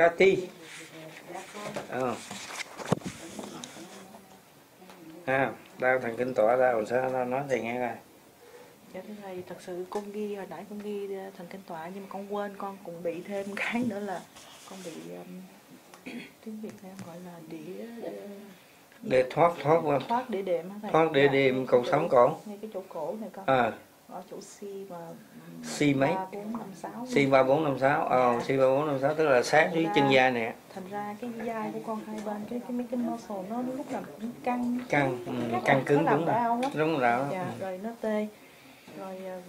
Cathy ờ. À đau thần kinh tỏa ra hồi sao nó nói thì nghe coi. Dạ thưa thầy, thật sự con ghi hồi nãy con ghi ờ, thần kinh tọa nhưng mà con quên con cũng bị thêm cái nữa là con bị um, tiếng Việt Nam gọi là đĩa ờ, để thoát thoát thoát hả thầy? thoát để đệm cột sống cổ. Ngay cái chỗ cổ này con. À ở chỗ C mà ừm, C mấy? ba, bốn, năm, sáu. C ba bốn năm sáu ờ C ba bốn năm sáu tức là sát dưới chân da nè. thành ra cái vai của con hai bên cái cái mấy cái muscle nó lúc nào cũng căng. Căng ừ, căng cứng đúng rồi. đúng rồi dạ rồi nó tê. Rồi ờ,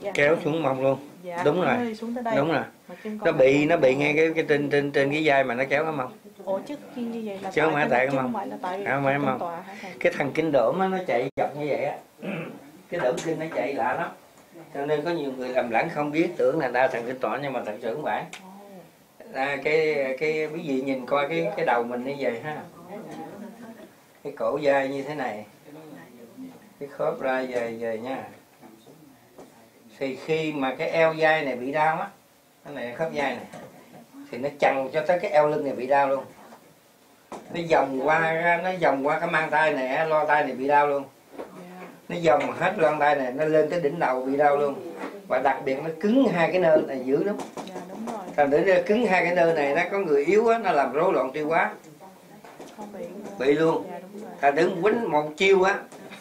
dạ, kéo xuống mông luôn. Dạ, đúng rồi. hơi xuống tới đây. Đúng rồi. Nó bị nó bị ngay cái cái trên trên trên cái vai mà nó kéo cái mông. Ủa chứ khi như vậy là Chứ không phải tại cái mông. không phải là tại mông. cái thằng kinh đỡm á nó chạy dọc như vậy á cái đỡm kinh nó chạy lạ lắm. Cho nên có nhiều người lầm lẫn không biết tưởng là đau thần kinh tọa nhưng mà thật sự không phải. À, cái cái quý vị nhìn coi cái cái đầu mình như vậy ha. Cái cổ vai như thế này. Cái khớp ra về về nha. Thì khi mà cái eo vai này bị đau á cái này khớp vai này thì nó chằng cho tới cái eo lưng này bị đau luôn. Nó vòng qua nó vòng qua cái mang tay này lo tay này bị đau luôn. dạ. Nó vòng hết loan tay này nó lên tới đỉnh đầu bị đau luôn. Và đặc biệt nó cứng hai cái nơi này dữ lắm. Dạ đúng rồi. Thành thử ra cứng hai cái nơi này nó có người yếu á nó làm rối loạn tiêu hóa. Bị. Luôn. Dạ thành thử quýnh một chiêu á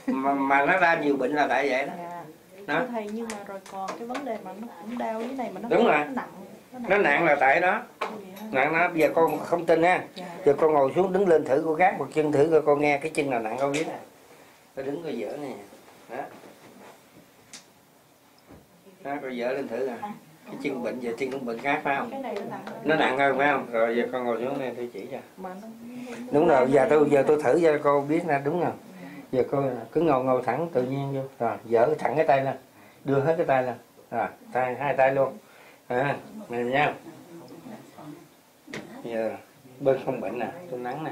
mà, mà nó ra nhiều bệnh là tại vậy đó. Dạ. Đó. Thầy nhưng mà rồi còn cái vấn đề mà nó cũng đau dưới này mà nó Đúng nó rồi. nặng. Nó nặng là tại đó. Nặng nó bây giờ con không tin ha dạ. Giờ con ngồi xuống đứng lên thử con gác một chân thử coi con nghe cái chân nào nặng con biết nè con đứng coi dở nè đó. Đó coi dở lên thử nè. Cái chân bệnh giờ chân cũng bệnh khác phải không? Nó nặng hơn. phải không? Rồi giờ con ngồi xuống đây tôi chỉ cho. Đúng rồi giờ tôi giờ tôi thử cho cô biết nè đúng rồi giờ cô cứ ngồi ngồi thẳng tự nhiên vô. Rồi dở thẳng cái tay lên. Đưa hết cái tay lên. Rồi tay hai tay luôn. À mềm nha. Giờ bên không bệnh nè tôi nắng nè.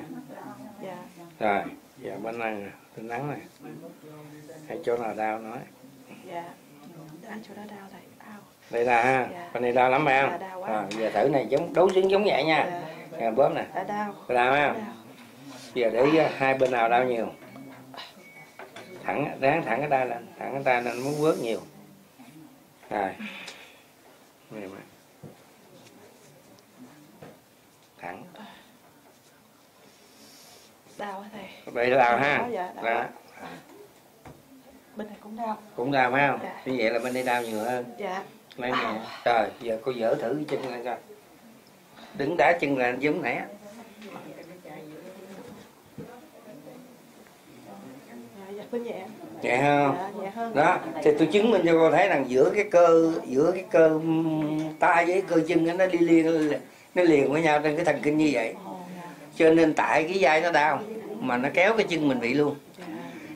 Dạ. Rồi giờ bên này nè nắng nè hay chỗ nào đau nói. Dạ anh chỗ đó đau thầy đau. Đây là ha Dạ. bên này đau lắm phải Dạ, không đau quá. rồi giờ thử này giống đấu xứng giống vậy nha. Dạ. Nè bóp nè. Đau. Đau không? Giờ để ý, hai bên nào đau nhiều. Thẳng ráng thẳng cái tay lên thẳng cái tay lên muốn vớt nhiều. Rồi. Mềm thẳng đau hả thầy. Vậy đau ha? Dạ, đau. đó bên này cũng đau. Cũng đau phải không? Dạ. như vậy là bên đây đau nhiều hơn. Dạ. Lấy nè trời giờ cô dỡ thử chân lên coi. Đứng đá chân là giống nãy á. dạ dạ nhẹ nhẹ không? Dạ nhẹ hơn. Đó thì tôi chứng minh cho cô thấy rằng giữa cái cơ giữa cái cơ tay với cơ chân nó đi liền nó liền với nhau trên cái thần kinh như vậy cho nên tại cái vai nó đau mà nó kéo cái chân mình bị luôn.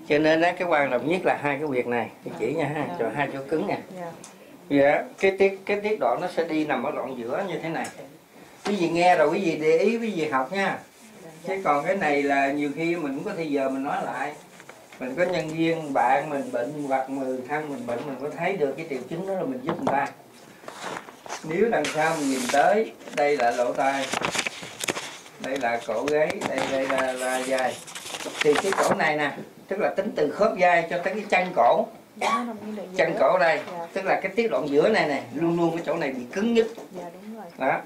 Cho nên á, cái quan trọng nhất là hai cái việc này. Tôi chỉ nha ha cho hai chỗ cứng nè dạ. Dạ cái tiết cái tiết đoạn nó sẽ đi nằm ở đoạn giữa như thế này. Quý vị nghe rồi quý vị để ý quý vị học nha. Chứ còn cái này là nhiều khi mình cũng có thời giờ mình nói lại. Mình có nhân viên bạn mình bệnh hoặc người thân mình bệnh mình có thấy được cái triệu chứng đó là mình giúp người ta. Nếu đằng sau mình nhìn tới đây là lỗ tai đây là cổ gáy đây đây là là vai thì cái chỗ này nè tức là tính từ khớp vai cho tới cái chân cổ. Dạ chân cổ đây Dạ. tức là cái tiết đoạn giữa này nè luôn luôn cái chỗ này bị cứng nhất. Dạ đúng rồi. Đó.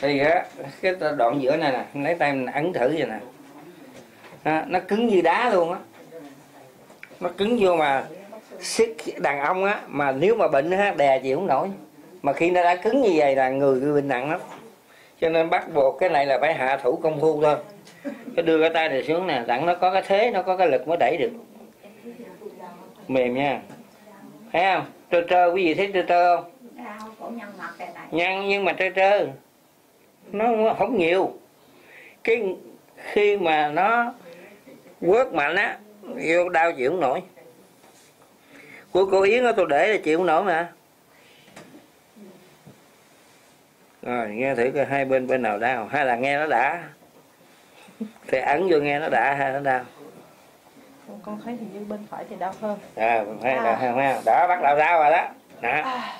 Thì á cái đoạn giữa này nè lấy tay mình ấn thử vậy nè. Đó, nó cứng như đá luôn á. Nó cứng vô mà siết đàn ông á mà nếu mà bệnh á đè chịu không nổi mà khi nó đã cứng như vậy là người người bệnh nặng lắm. Cho nên bắt buộc cái này là phải hạ thủ công phu thôi. Cái đưa cái tay này xuống nè, đặng nó có cái thế, nó có cái lực mới đẩy được. Mềm nha. Thấy không? Trơ trơ, quý vị thấy trơ trơ không? Nhăn, nhưng mà trơ trơ. Nó không nhiều. Cái khi mà nó quớt mạnh á, vô đau chịu không nổi. Của cô yến đó tôi để là chịu không nổi mà. Rồi nghe thử coi hai bên bên nào đau. Hay là nghe nó đã. Thì ấn vô nghe nó đã hay nó đau? Con, thấy hình như bên phải thì đau hơn. À, hay là hay không đó bắt đầu đau rồi đó. Đó à,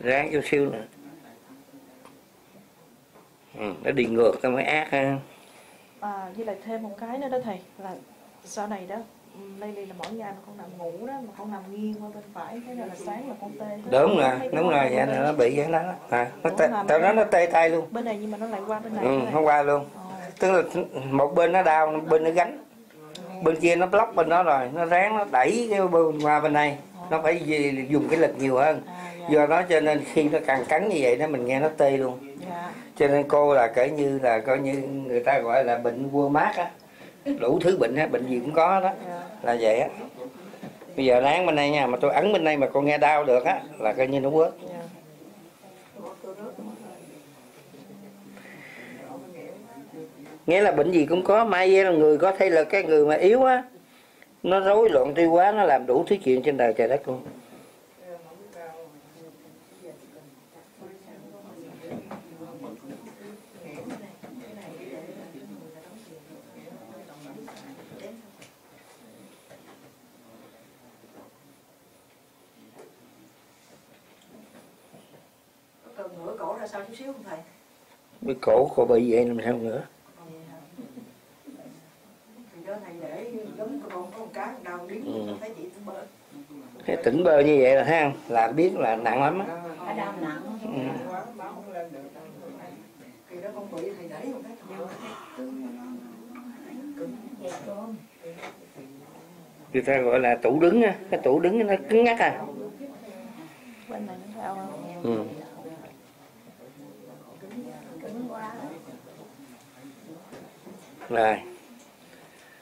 ráng chút xíu nữa. Ừ, nó đi ngược nó mới ác ha. À, với lại thêm một cái nữa đó thầy là sau này đó đây là mỗi ngày mà con nằm ngủ đó mà con nằm nghiêng qua bên phải thế là sáng là con tê đúng rồi đúng rồi vậy này. nó bị cái đó. À, nó tê, tao nói nó tê tay luôn. bên này nhưng mà nó lại qua bên này ừ, hôm qua luôn. Ờ, tức là một bên nó đau bên nó gánh. Bên kia nó block bên đó rồi nó ráng nó đẩy cái bên qua bên này. Nó phải dùng cái lực nhiều hơn. À, dạ, do đó cho nên khi nó càng cắn như vậy đó mình nghe nó tê luôn. Dạ, cho nên cô là kể như là coi như người ta gọi là bệnh vua mát á đủ thứ bệnh á bệnh gì cũng có đó dạ. là vậy á bây giờ ráng bên đây nha mà tôi ấn bên đây mà con nghe đau được á là coi như nó bớt dạ. nghĩa là bệnh gì cũng có mai là người có thể là cái người mà yếu á nó rối loạn tiêu hóa nó làm đủ thứ chuyện trên đời trời đất luôn cần ngửa cổ ra sau chút xíu không thầy? Cái cổ cô bị vậy làm sao nữa thì đó thầy để giống con có một cái đau điếng Ừ. thấy chị cũng bớt. Cái tỉnh bơ như vậy là không? Là biết là nặng lắm á. Ở đau nặng. Ừ. thì đó con bị thầy để một cái thằng Vậy con người ta gọi là tủ đứng á. Cái tủ đứng nó cứng ngắc à bên này nó đau không? ừ. cứng quá rồi.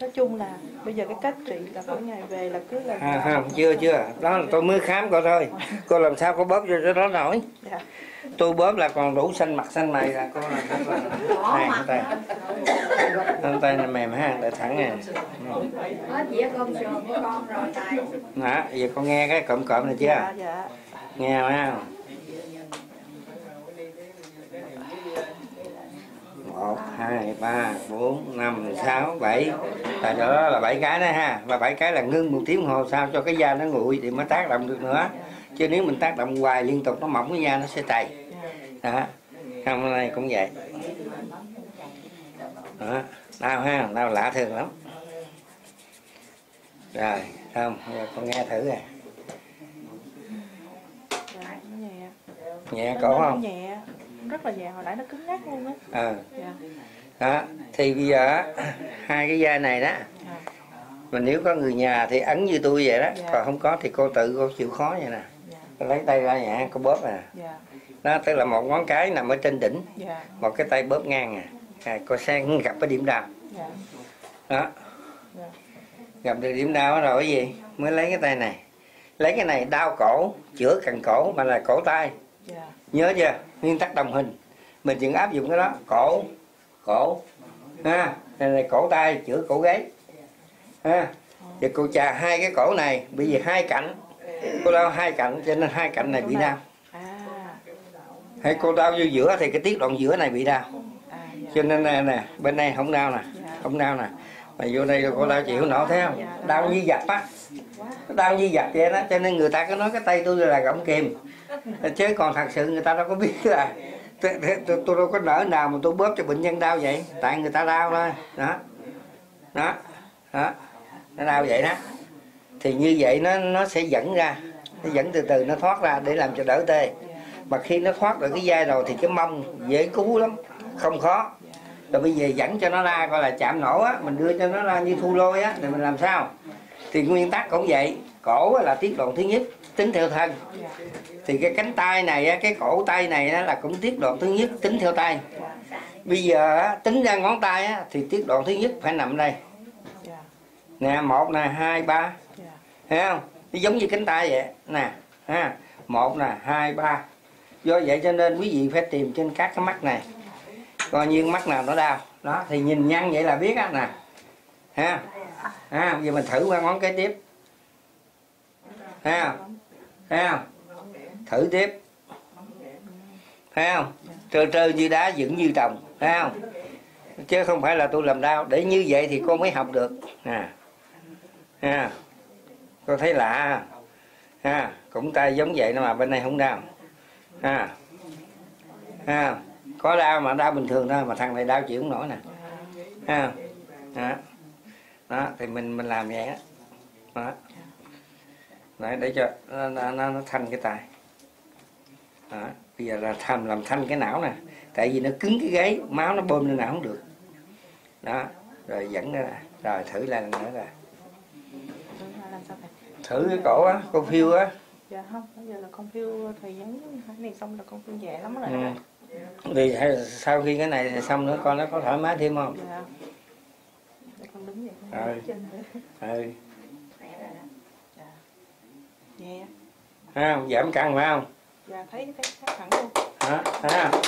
Nói chung là bây giờ cái cách trị là mỗi ngày về là cứ là à, không chưa chưa. Đó là tôi mới khám coi thôi. Cô làm sao có bóp cho cho nó nổi? Dạ. tôi bóp là còn đủ xanh mặt xanh mày là cô làm là này cái tay. Cái tay này mềm ha để thẳng nè. Đó giờ con nghe cái cộm cộm này chưa? Dạ dạ. Nghe không một hai ba bốn năm sáu bảy. Tại đó là bảy cái đó ha. Và bảy cái là ngưng một tiếng hồ sao cho cái da nó nguội thì mới tác động được nữa. Chứ nếu mình tác động hoài liên tục nó mỏng cái da nó sẽ tày. Đó. Hôm nay cũng vậy. Đó. Đau ha đau lạ thường lắm. Rồi không giờ con nghe thử nó nhẹ cổ không? nhẹ rất là nhẹ hồi nãy nó cứng ngắc luôn á. Ờ dạ. Đó thì bây giờ hai cái da này đó dạ. mà nếu có người nhà thì ấn như tôi vậy đó Dạ. còn không có thì cô tự cô chịu khó vậy nè. Dạ. Lấy tay ra nhẹ cô bóp nè. Dạ. Đó tức là một ngón cái nằm ở trên đỉnh dạ. một cái tay bóp ngang nè à, cô sẽ gặp cái điểm đau. Dạ. Đó. Dạ. Gặp được điểm đau rồi cái gì? Mới lấy cái tay này. Lấy cái này đau cổ chữa cần cổ mà là cổ tay. Dạ. Nhớ chưa nguyên tắc đồng hình. Mình chỉ áp dụng cái đó. Cổ cổ ha này là cổ tay chữa cổ gáy ha. Và cô chà hai cái cổ này bởi vì hai cạnh cô đau hai cạnh cho nên hai cạnh này bị đau. à. Hay cô đau vô giữa thì cái tiết đoạn giữa này bị đau. À dạ. Cho nên nè, nè bên đây không đau nè không đau nè. Mà vô đây cô đau chịu nổi thấy không? Đau như dập á. Đau như dập vậy đó cho nên người ta cứ nói cái tay tôi là gọng kìm chứ còn thật sự người ta đâu có biết là tôi, tôi, tôi đâu có nỡ nào mà tôi bóp cho bệnh nhân đau vậy. Tại người ta đau thôi. Đó. Đó. Đó. Nó đau vậy đó. Thì như vậy nó nó sẽ dẫn ra. Nó dẫn từ từ nó thoát ra để làm cho đỡ tê. Mà khi nó thoát được cái dây rồi thì cái mông dễ cứu lắm. Không khó. Rồi bây giờ dẫn cho nó ra coi là chạm nổ á mình đưa cho nó ra như thu lôi á thì mình làm sao? Thì nguyên tắc cũng vậy. Cổ là tiết đoạn thứ nhất tính theo thân. Thì cái cánh tay này cái cổ tay này là cũng tiết đoạn thứ nhất tính theo tay. Bây giờ tính ra ngón tay thì tiết đoạn thứ nhất phải nằm đây. Dạ. Nè một nè hai ba. Dạ. Thấy không? Nó giống như cánh tay vậy. Nè ha. Một nè hai ba. Do vậy cho nên quý vị phải tìm trên các cái mắt này. Coi như mắt nào nó đau. Đó thì nhìn nhăn vậy là biết á nè. Ha. Ha bây giờ mình thử qua ngón kế tiếp. Không thấy không? Thử tiếp. Thấy không? Trơ trơ như đá vững như đồng. Thấy không? Chứ không phải là tôi làm đau. Để như vậy thì con mới học được. Nè ha con thấy lạ. Ha cũng tay giống vậy mà bên này không đau. À. À. Có đau mà đau bình thường thôi mà thằng này đau chịu không nổi nè. À. Đó đó thì mình mình làm vậy đó, đó. Đấy, để cho nó, nó, nó, nó thanh cái tay. Đó. bây giờ là thanh làm thanh cái não nè. Tại vì nó cứng cái gáy máu nó bơm lên não không được. Đó rồi dẫn ra rồi thử lần nữa thầy thử cái cổ á con phiêu á. Dạ không bây giờ là con phiêu thầy dẫn cái này xong là con phiêu nhẹ lắm rồi. Ừ. thì hay- sau khi cái này xong nữa con nó có thoải mái thêm không? Dạ. Con đứng vậy Rồi. ừ. Dạ Thấy không? Giảm cân phải không? Dạ thấy thấy khác hẳn luôn. Đó thấy không?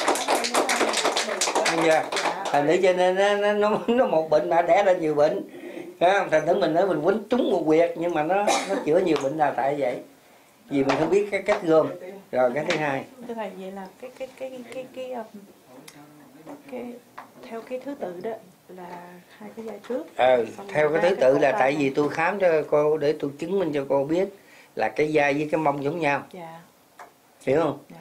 Thấy chưa? Dạ. Thành thử cho nên nó, nó, nó, một bệnh mà đẻ ra nhiều bệnh. Phải không? Thành thử mình nói mình quýnh trúng một quyệt nhưng mà nó nó chữa nhiều bệnh là tại vậy. Vì mình không biết cái cách gom. Rồi cái thứ hai. Thưa thầy vậy là cái cái cái cái cái cái, um, cái theo cái thứ tự đó là hai cái giai trước. Xong theo cái thứ tự là tại vì tôi khám cho cô để tôi chứng minh cho cô biết là cái vai với cái mông giống nhau. Dạ. Hiểu không? Dạ.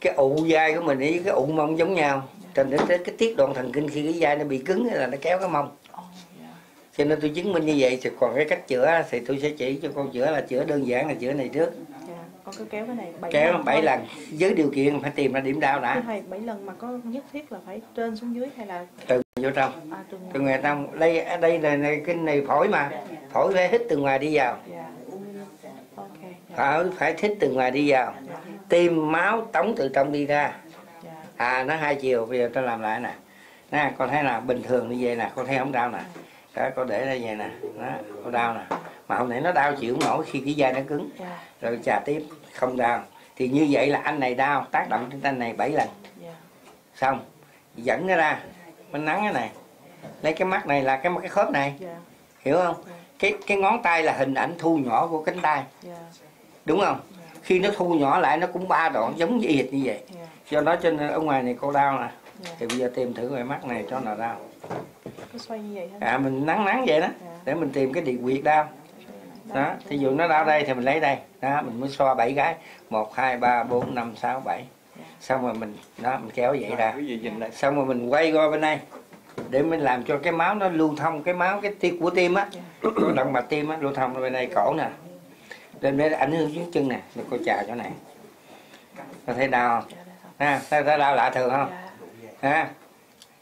Cái ụ vai của mình với cái ụ mông giống nhau. Thành đến cái tiết đoạn thần kinh khi cái vai nó bị cứng là nó kéo cái mông. Ồ dạ. Cho nên tôi chứng minh như vậy thì còn cái cách chữa thì tôi sẽ chỉ cho con chữa là chữa đơn giản là chữa này trước. Con cứ kéo cái này bảy kéo lần bảy thôi. lần với điều kiện phải tìm ra điểm đau đã. Thầy bảy lần mà có nhất thiết là phải trên xuống dưới hay là từ vô trong. À từ ngoài. trong. Đây đây là này, cái này phổi mà. Phổi phải hít từ ngoài đi vào. Dạ phải phải hít từ ngoài đi vào. Tim máu tống từ trong đi ra. Dạ. À nó hai chiều bây giờ tôi làm lại nè. Nè con thấy là bình thường như vậy nè con thấy không đau nè. Đó con để ra vậy nè. Đó con đau nè. Mà hôm nay nó đau chịu không nổi khi cái da nó cứng. Dạ. Rồi trà tiếp không đau. Thì như vậy là anh này đau tác động trên anh này 7 lần. Dạ. Xong dẫn nó ra. Mình nắng cái này. Lấy cái mắt này là cái cái khớp này. Hiểu không? Cái cái ngón tay là hình ảnh thu nhỏ của cánh tay đúng không? Khi nó thu nhỏ lại nó cũng ba đoạn giống như hệt như vậy. Dạ. Do đó trên ở ngoài này cô đau nè. Dạ. Thì bây giờ tìm thử ngoài mắt này cho nào đau. Cứ xoay như vậy hết à mình nắng nắng vậy đó. Để mình tìm cái địa quyệt đau. Đó thí dụ nó đau đây thì mình lấy đây. Đó mình mới xoa bảy cái một hai ba bốn năm sáu bảy. Xong rồi mình đó mình kéo vậy ra. Xong rồi mình quay qua bên đây. Để mình làm cho cái máu nó lưu thông cái máu cái tim của tim á. Động mạch tim á lưu thông bên đây cổ nè lên đây ảnh hưởng xuống chân nè mình cô chào chỗ này. Có thấy đau không? Dạ ha thấy, thấy đau lạ thường không? Dạ ha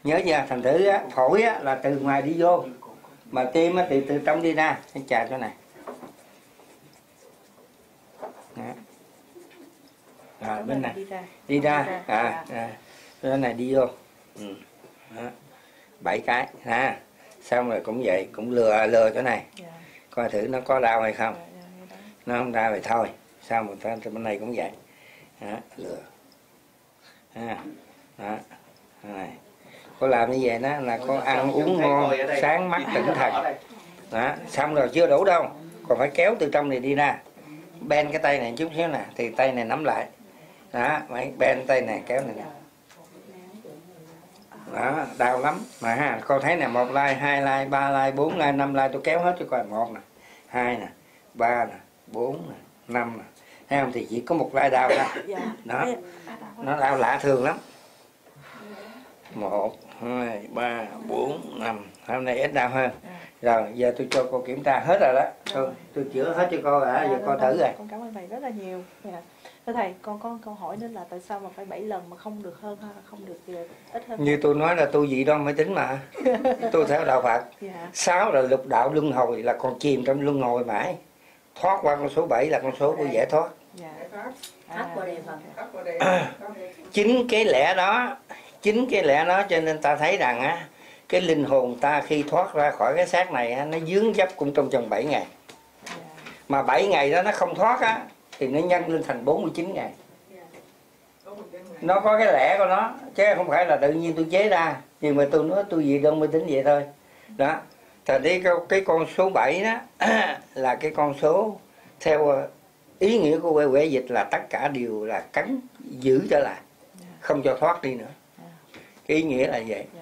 nhớ chưa? Thành thử á, phổi á, là từ ngoài đi vô. Mà tim á, thì từ trong đi ra. Anh chào chỗ này. Đó. rồi bên này. Đi ra. Đi à, dạ. à. bên này đi vô. Ừ. Đó. bảy cái. Ha xong rồi cũng vậy cũng lừa lừa chỗ này. Dạ. Coi thử nó có đau hay không dạ dạ như đó nó không đau thì thôi. Sao mà ta bên này cũng vậy. Đó, lừa. Ha đó này. Có làm như vậy đó là có ăn uống ngon sáng mắt tỉnh thần. đó xong rồi chưa đủ đâu. Còn phải kéo từ trong này đi ra. Ben cái tay này chút xíu nè thì tay này nắm lại. Đó mấy ben tay này kéo này nè. Đó đau lắm. Mà ha con thấy nè một like hai like ba like bốn like năm like tôi kéo hết cho coi một nè hai nè ba nè bốn năm thấy không thì chỉ có một like đau dạ. Đó. Đau quá. nó đau lạ thường lắm. Một hai ba bốn năm. Hôm nay ít đau hơn. Rồi giờ tôi cho cô kiểm tra hết rồi đó. Tôi, tôi chữa hết cho cô rồi Dạ, giờ cô thử rồi. Con cảm ơn thầy rất là nhiều. Dạ. thưa thầy con có câu hỏi nữa là tại sao mà phải 7 lần mà không được hơn không được ít hơn như tôi nói là tôi dị đoan mới tính mà. Tôi theo đạo phật. Dạ. Sáu là lục đạo luân hồi là còn chìm trong luân hồi mãi thoát qua con số 7 là con số của giải thoát. Dạ. Phần. Thấp vào đây. chính cái lẽ đó chính cái lẽ đó cho nên ta thấy rằng á cái linh hồn ta khi thoát ra khỏi cái xác này á, nó dướng dấp cũng trong vòng 7 ngày. Dạ. Mà 7 ngày đó nó không thoát á thì nó nhân lên thành 49 ngày. Nó có cái lẽ của nó chứ không phải là tự nhiên tôi chế ra nhưng mà tôi nói tôi gì đâu mới tính vậy thôi. Đó thành đi cái, cái con số 7 đó là cái con số theo ờ, ý nghĩa của quê quẻ dịch là tất cả đều là cắn giữ trở lại không cho thoát đi nữa. Cái ý nghĩa là vậy. Dạ.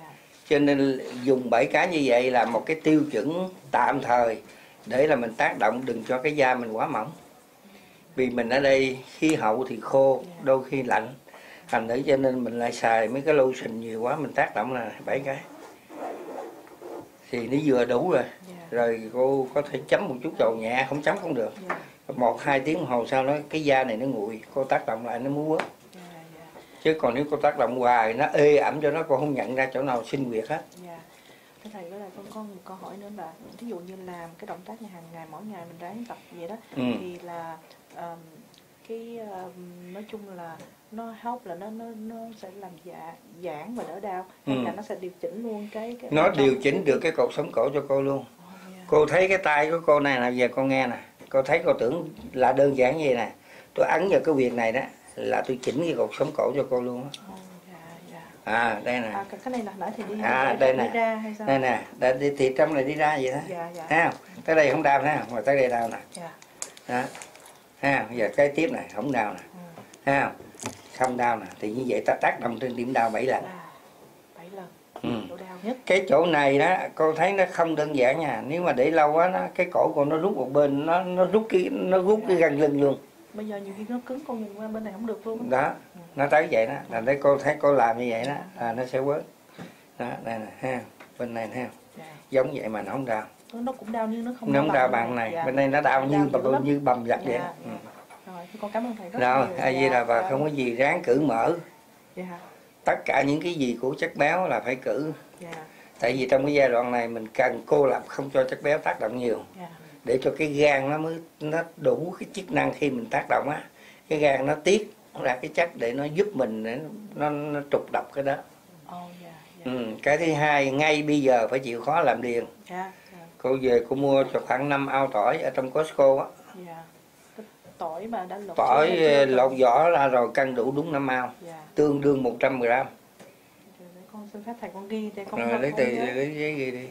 Cho nên dùng bảy cái như vậy là một cái tiêu chuẩn tạm thời để là mình tác động đừng cho cái da mình quá mỏng. Vì mình ở đây khí hậu thì khô Dạ. đôi khi lạnh. Thành thử cho nên mình lại xài mấy cái lotion nhiều quá mình tác động là bảy cái thì nó vừa đủ rồi. Dạ. Rồi cô có thể chấm một chút dầu nhẹ không chấm không được. Dạ. Một hai tiếng đồng hồ sau đó cái da này nó nguội cô tác động lại nó mới quớt dạ dạ. Chứ còn nếu cô tác động hoài nó ê ẩm cho nó cô không nhận ra chỗ nào sinh huyệt hết. Dạ. Thưa thầy có là con có một câu hỏi nữa là ví dụ như làm cái động tác như hàng ngày mỗi ngày mình ráng tập vậy đó ừ. thì là um, cái um, nói chung là nó help là nó nó nó sẽ làm dạ giãn và đỡ đau hay Ừ. là nó sẽ điều chỉnh luôn cái, cái nó điều chỉnh được cái cột sống cổ cho cô luôn. Ồ, dạ. cô thấy cái tay của cô này là giờ cô nghe nè cô thấy cô tưởng là đơn giản như vậy nè. Tôi ấn vào cái việc này đó là tôi chỉnh cái cột sống cổ cho cô luôn á. Ồ, dạ dạ. À đây nè. À cái, này là nãy thì đi À, đây nè. đây nè đây, đi- thì trong này đi ra vậy đó. Dạ dạ. Thấy không? Tới đây không đau không? Mà tới đây đau nè. Dạ. Đó. Không? Giờ cái tiếp này không đau nè. Ừ. thấy không không đau nè thì như vậy ta tác động trên điểm đau 7 lần là bảy lần ừ. đau nhất cái chỗ này đó cô thấy nó không đơn giản nha nếu mà để lâu quá nó cái cổ cô nó rút một bên nó nó rút cái nó rút cái gân lưng luôn bây giờ nhiều khi nó cứng con nhìn qua bên này không được luôn á. đó nó tới vậy đó là thấy cô thấy cô làm như vậy đó là nó sẽ quớt đó đây nè ha bên này ha dạ. giống vậy mà nó không đau nó nó cũng đau nhưng nó không nó không đau bằng này Dạ. bên đây nó đau như Đau dữ lắm. như bầm giặt vậy Dạ, đó. Ừ. rồi con cảm ơn thầy rất rồi nhiều. a di đà Dạ. không có gì ráng cử mở. Dạ tất cả những cái gì của chất béo là phải cử. Dạ. Tại vì trong cái giai đoạn này mình cần cô lập không cho chất béo tác động nhiều. Dạ. Để cho cái gan nó mới nó đủ cái chức năng khi mình tác động á. Cái gan nó tiết ra cái chất để nó giúp mình để nó, nó trục độc cái đó. Ồ dạ dạ. Ừ. cái thứ hai ngay bây giờ phải chịu khó làm liền. Dạ dạ. Cô về cô mua cho khoảng 5 ao tỏi ở trong Costco á. Dạ. Cái tỏi mà đã lột tỏi ờ, chưa? lột vỏ ra rồi cân đủ đúng 5 ao dạ tương đương 100 gram Rồi để con xin phép thầy con ghi để con rồi lấy nhớ. lấy giấy ghi đi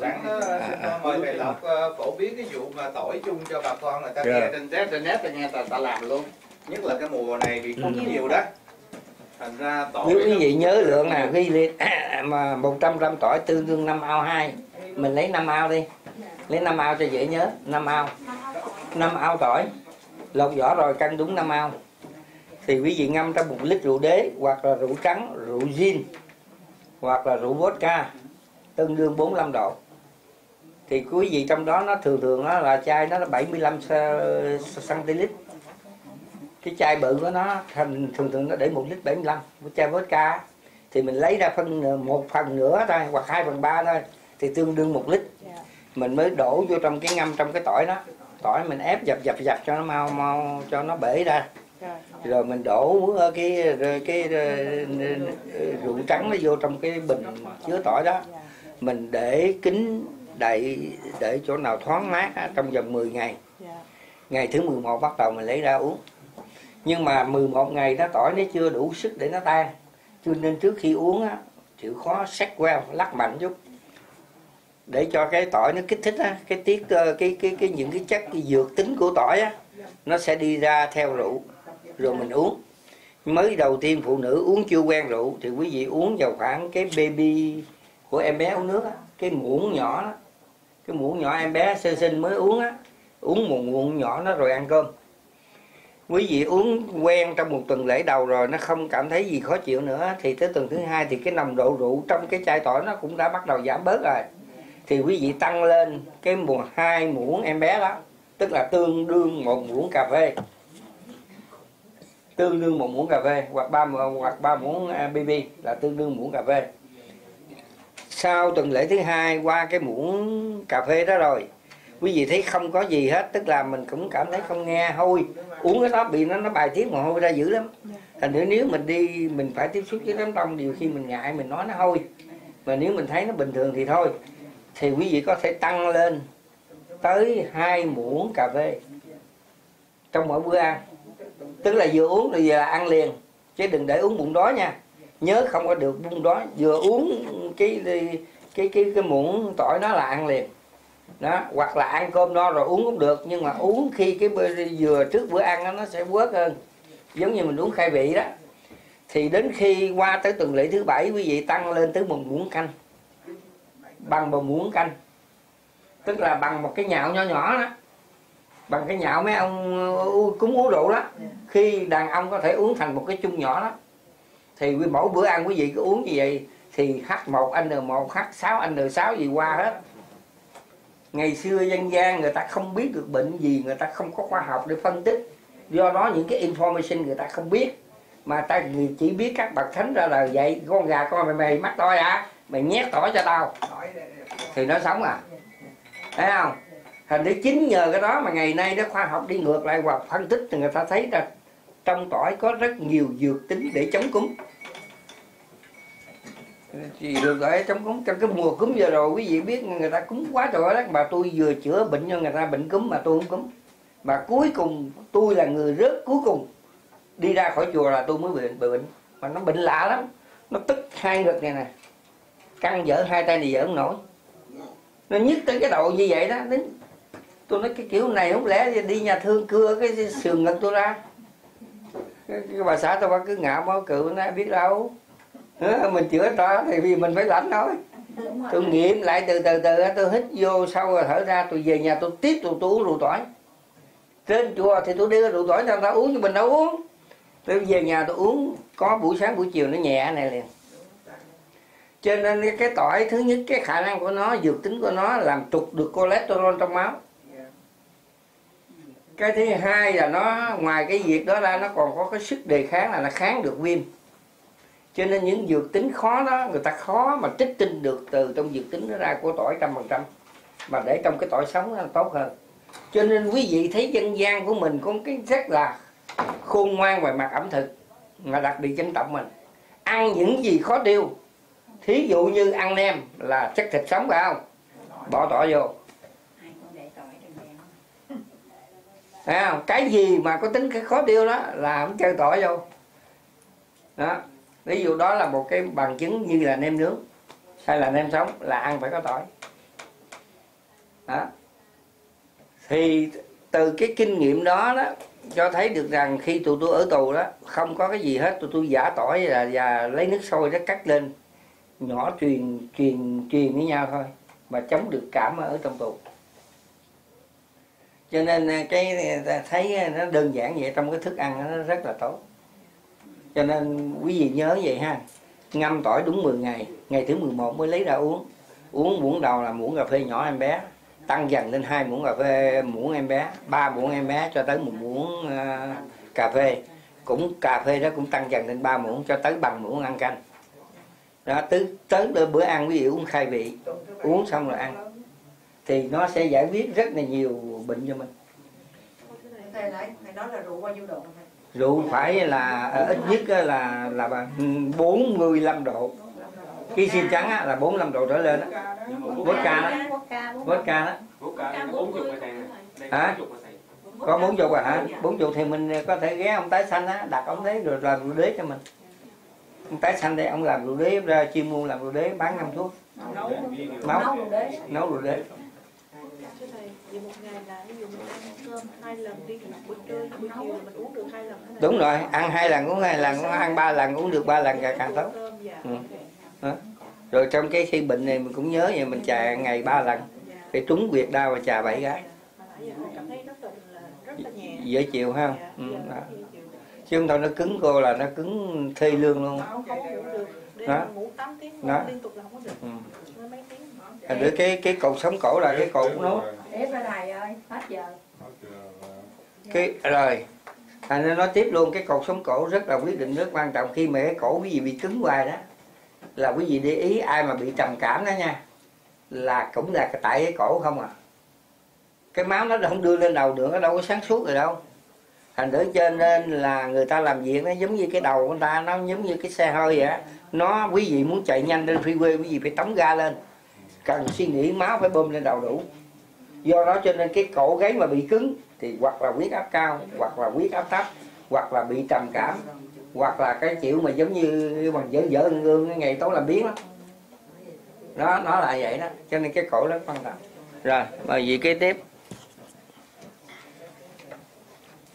Sẵn đó, xin à. mời thầy Lộc ờ, phổ biến cái vụ mà tỏi chung cho bà con người ta Rồi. nghe trên net trên net ta nghe ta, ta làm luôn nhất là cái mùa này vì không Ừ. nhiều đó thành ra tỏi nếu quý vị nhớ lượng nè ghi lên mà 100 gram tỏi tương đương 5 ao 2 mình lấy 5 ao đi lấy 5 ao cho dễ nhớ 5 ao 5 ao tỏi. Lột vỏ rồi cân đúng 5 ao. Thì quý vị ngâm trong một lít rượu đế hoặc là rượu trắng rượu gin hoặc là rượu vodka tương đương 45 độ. Thì quý vị trong đó nó thường thường nó là chai nó là 75 cm cái chai bự của nó thành thường thường nó để một lít 75 cái chai vodka. Thì mình lấy ra phân một phần nữa thôi hoặc hai phần ba thôi thì tương đương một lít. Dạ. Mình mới đổ vô trong cái ngâm trong cái tỏi đó tỏi mình ép dập dập dập cho nó mau mau cho nó bể ra. Rồi rồi mình đổ ờ, cái cái, cái, ờ, rượu trắng nó vô trong cái bình chứa tỏi đó. Dạ mình để kính đậy để chỗ nào thoáng mát trong vòng 10 ngày. Dạ. Ngày thứ 11 bắt đầu mình lấy ra uống. Nhưng mà 11 ngày đó tỏi nó chưa đủ sức để nó tan. Cho nên trước khi uống á chịu khó sắc queo lắc mạnh chút để cho cái tỏi nó kích thích á, cái tiết ờ, cái cái cái những cái chất cái dược tính của tỏi á, nó sẽ đi ra theo rượu, rồi mình uống. Mới đầu tiên phụ nữ uống chưa quen rượu thì quý vị uống vào khoảng cái baby của em bé uống nước á, cái muỗng nhỏ đó. Cái muỗng nhỏ em bé sơ sinh mới uống á, uống một muỗng nhỏ nó rồi ăn cơm. Quý vị uống quen trong một tuần lễ đầu rồi, nó không cảm thấy gì khó chịu nữa, thì tới tuần thứ hai thì cái nồng độ rượu trong cái chai tỏi nó cũng đã bắt đầu giảm bớt rồi thì quý vị tăng lên cái mùa hai muỗng em bé đó tức là tương đương một muỗng cà phê. Tương đương một muỗng cà phê hoặc ba hoặc ba muỗng à, BB là tương đương muỗng cà phê. Sau tuần lễ thứ hai qua cái muỗng cà phê đó rồi quý vị thấy không có gì hết tức là mình cũng cảm thấy không nghe hôi. Uống cái đó bị nó nó bài tiết mồ hôi ra dữ lắm. Thành nữa nếu mình đi mình phải tiếp xúc với đám đông điều khi mình ngại mình nói nó hôi. Mà nếu mình thấy nó bình thường thì thôi thì quý vị có thể tăng lên tới hai muỗng cà phê trong mỗi bữa ăn. Tức là vừa uống rồi vừa là ăn liền chứ đừng để uống bụng đói nha. Nhớ không có được bụng đói vừa uống cái cái cái cái muỗng tỏi nó là ăn liền. Đó hoặc là ăn cơm no rồi uống cũng được nhưng mà uống khi cái bữa, vừa trước bữa ăn đó, nó sẽ quớt hơn. Giống như mình uống khai vị đó. Thì đến khi qua tới tuần lễ thứ bảy quý vị tăng lên tới một muỗng canh bằng một muỗng canh tức là bằng một cái nhạo nhỏ nhỏ đó bằng cái nhạo mấy ông uh, cúng uống rượu đó khi đàn ông có thể uống thành một cái chung nhỏ đó thì mỗi bữa ăn quý vị cứ uống như vậy thì H1N1 H6N6 gì qua hết ngày xưa dân gian người ta không biết được bệnh gì người ta không có khoa học để phân tích do đó những cái information người ta không biết mà ta chỉ biết các bậc thánh ra là vậy con gà con mày mày mắc toi à mày nhét tỏi cho tao. Thì nó sống à? Thấy không? Thành để chính nhờ cái đó mà ngày nay đó khoa học đi ngược lại hoặc phân tích thì người ta thấy là trong tỏi có rất nhiều dược tính để chống cúm. Thì được gọi chống cúm. Trong cái mùa cúm giờ rồi quý vị biết người ta cúm quá trời đó mà tôi vừa chữa bệnh cho người ta bệnh cúm mà tôi không cúm. Mà cuối cùng tôi là người rớt cuối cùng đi ra khỏi chùa là tôi mới bị bệnh, bị bệnh. Mà nó bệnh lạ lắm. Nó tức hai ngực này nè căng dở hai tay này dở không nổi. Nó nhức tới cái đầu như vậy đó đến tôi nói cái kiểu này không lẽ đi nhà thương cưa cái sườn ngực tôi ra? Cái, cái bà xã tôi cứ ngạo máu cự nó biết đâu. Mình chữa cho thì vì mình phải lãnh thôi. Tôi nghiệm lại từ từ từ tôi hít vô sau rồi thở ra tôi về nhà tôi tiếp tục tôi uống rượu tỏi. Trên chùa thì tôi đưa rượu tỏi cho người ta uống chứ mình đâu uống. Tôi về nhà tôi uống có buổi sáng buổi chiều nó nhẹ này liền cho nên cái tỏi, thứ nhất, cái khả năng của nó, dược tính của nó làm trục được cholesterol trong máu. Cái thứ hai là nó, ngoài cái việc đó ra, nó còn có cái sức đề kháng là nó kháng được viêm. Cho nên những dược tính khó đó, người ta khó mà trích tinh được từ trong dược tính nó ra của tỏi trăm phần trăm, mà để trong cái tỏi sống nó tốt hơn. Cho nên quý vị thấy dân gian của mình có cái rất là khôn ngoan về mặt ẩm thực, mà đặc biệt dân tộc mình. Ăn những gì khó tiêu thí dụ như ăn nem là chất thịt sống phải không? Bỏ tỏi vô. Không? cái gì mà có tính cái khó tiêu đó là không chơi tỏi vô. Đó. Ví dụ đó là một cái bằng chứng như là nem nướng hay là nem sống là ăn phải có tỏi. Đó. Thì từ cái kinh nghiệm đó đó cho thấy được rằng khi tụi tôi ở tù đó không có cái gì hết tụi tôi giả tỏi là và lấy nước sôi đó cắt lên nhỏ truyền truyền truyền với nhau thôi mà chống được cảm ở trong tù. Cho nên à, cái à, thấy à, nó đơn giản vậy trong cái thức ăn nó rất là tốt. Cho nên quý vị nhớ vậy ha ngâm tỏi đúng 10 ngày ngày thứ 11 mới lấy ra uống. Uống muỗng đầu là muỗng cà phê nhỏ em bé tăng dần lên hai muỗng cà phê muỗng em bé ba muỗng em bé cho tới một muỗng uh, cà phê. Cũng cà phê đó cũng tăng dần lên ba muỗng cho tới bằng muỗng ăn canh đó tới tới bữa ăn quý vị uống khai vị uống xong rồi ăn. Thì nó sẽ giải quyết rất là nhiều bệnh cho mình. Rượu phải là à, ít nhất là là là 45 độ. Khi xin trắng á, là 45 độ trở lên đó vodka đó. Vodka đó. Hả? Có bốn chục à hả? Bốn chục thì mình có thể ghé ông tái xanh á đặt ông đấy rồi làm đế cho mình ông tái xanh đây ông làm rượu đế ra chuyên môn làm rượu đế bán năm thuốc. Nấu. Nấu. Rượu đế. Một ngày là ví dụ mình ăn cơm hai lần đi buổi trưa buổi chiều là mình uống được hai lần đúng rồi ăn hai lần uống hai lần ăn ba lần uống được ba lần càng càng tốt dạ. Ừ. rồi trong cái khi bệnh này mình cũng nhớ vậy mình trà ngày ba lần. Dạ. để trúng quyệt đau và trà bảy cái là nhẹ. dễ chịu ha? Dạ, ừ, dạ, đó. Chứ không thôi nó cứng cô là nó cứng thê lương luôn Không ngủ được. Đêm Đó. ngủ 8 tiếng Đó. liên tục là không có được. ừ. Nó mấy tiếng. Thành ra cái cái cột sống cổ là cái cột nó Để ra thầy ơi, hết giờ. cái rồi thành ra nói tiếp luôn cái cột sống cổ rất là quyết định rất quan trọng khi mà cái cổ quý vị bị cứng hoài đó là quý vị để ý ai mà bị trầm cảm đó nha là cũng là tại cái cổ không à cái máu nó không đưa lên đầu được nó đâu có sáng suốt rồi đâu thành thử cho nên là người ta làm việc nó giống như cái đầu của người ta, nó giống như cái xe hơi vậy nó quý vị muốn chạy nhanh lên freeway, quý vị phải tống ga lên. Cần suy nghĩ, máu phải bơm lên đầu đủ. Do đó cho nên cái cổ gáy mà bị cứng thì hoặc là huyết áp cao, hoặc là huyết áp thấp, hoặc là bị trầm cảm, hoặc là cái chịu mà giống như bằng dở dở gương cái ngày tối làm biến đó, nó nó là vậy đó. Cho nên cái cổ rất quan trọng. Rồi, mời vị kế tiếp.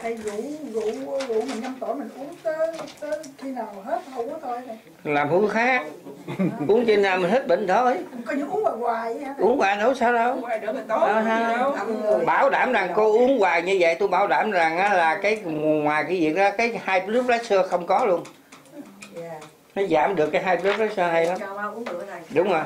Đây rượu rượu rượu mình năm tuổi mình uống tới tới khi nào hết hậu quá thôi này. làm hữu khác uống trên nào mình hết bệnh thôi Coi như uống hoài hoài vậy hả? uống hoài đâu sao đâu Ngoài đỡ mình tốt. Ha. bảo đảm rằng cô uống hoài như vậy tôi bảo đảm rằng á, là cái ngoài cái việc đó cái hai blood pressure không có luôn Dạ. nó giảm được cái hai blood pressure hay lắm uống đúng rồi